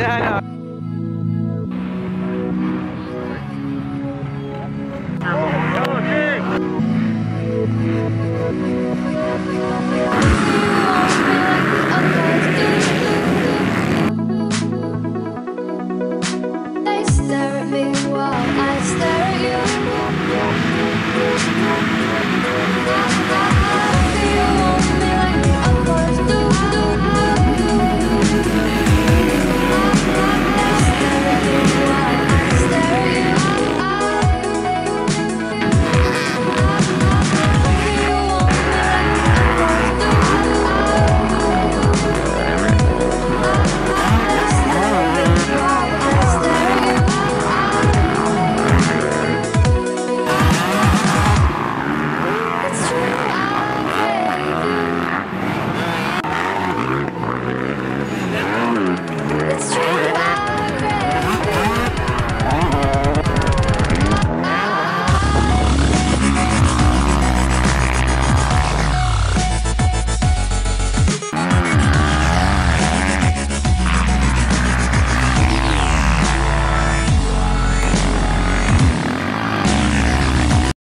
Yeah, I know.